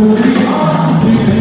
Three, three,